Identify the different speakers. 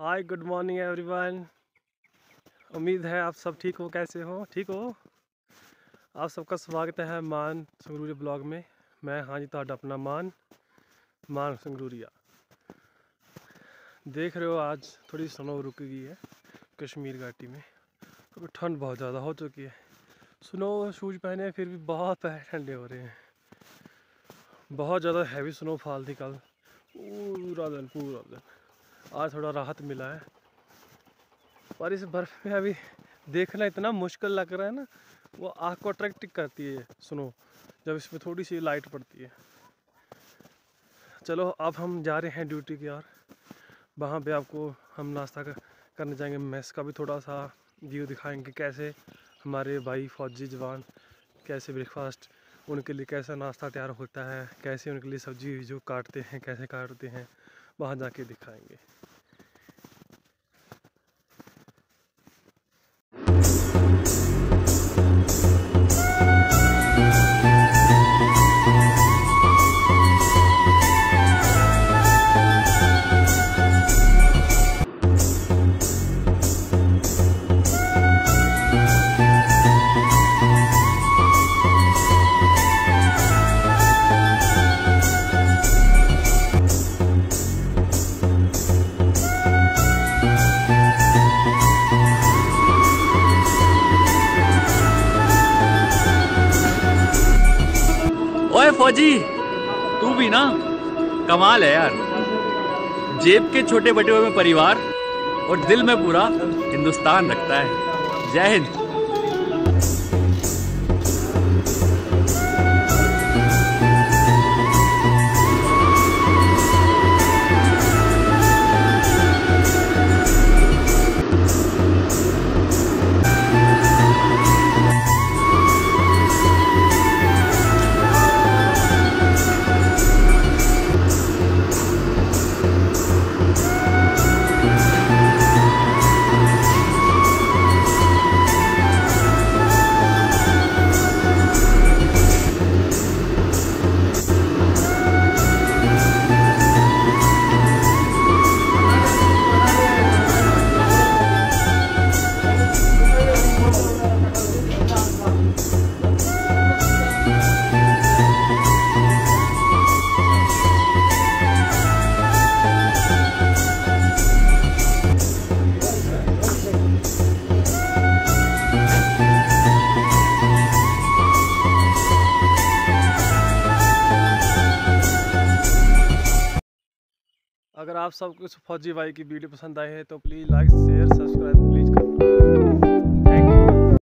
Speaker 1: Hi good morning everyone उम्मीद है आप सब ठीक हो कैसे हो ठीक हो आप सबका स्वागत है मान संगरूरी ब्लॉग में मैं हाँ जी ਤੁਹਾਡਾ अपना मान मान संगरूरिया देख रहे हो आज थोड़ी स्नो रुक गई है कश्मीर घाटी में क्योंकि ठंड बहुत ज़्यादा हो चुकी है स्नो शूज पहने फिर भी बहुत पैर ठंडे हो रहे हैं बहुत ज़्यादा हैवी स्नोफॉल थी कल पूरा दिन पूरा दिन आज थोड़ा राहत मिला है। और इस बर्फ़ में अभी देखना इतना मुश्किल लग रहा है ना, वो आँख को अट्रैक्ट करती है, स्नो, जब इसमें थोड़ी सी लाइट पड़ती है। चलो, अब हम जा रहे हैं ड्यूटी की ओर। वहाँ पे आपको हम नाश्ता करने जाएँगे। मैस का भी थोड़ा सा व्यू दिखाएँगे, कैसे हमारे भाई फौजी जवान, कैसे ब्रेकफास्ट उनके लिए कैसा नाश्ता तैयार होता है, कैसे उनके लिए सब्ज़ी जो काटते हैं, कैसे काटते हैं। वहाँ जाके दिखाएँगे।
Speaker 2: फौजी, तू भी ना? कमाल है यार। जेब के छोटे बटे हुए में परिवार और दिल में पूरा हिंदुस्तान रखता है। जय हिंद।
Speaker 1: अगर आप सबको कुछ फौजी भाई की वीडियो पसंद आई है तो please like share subscribe please करना।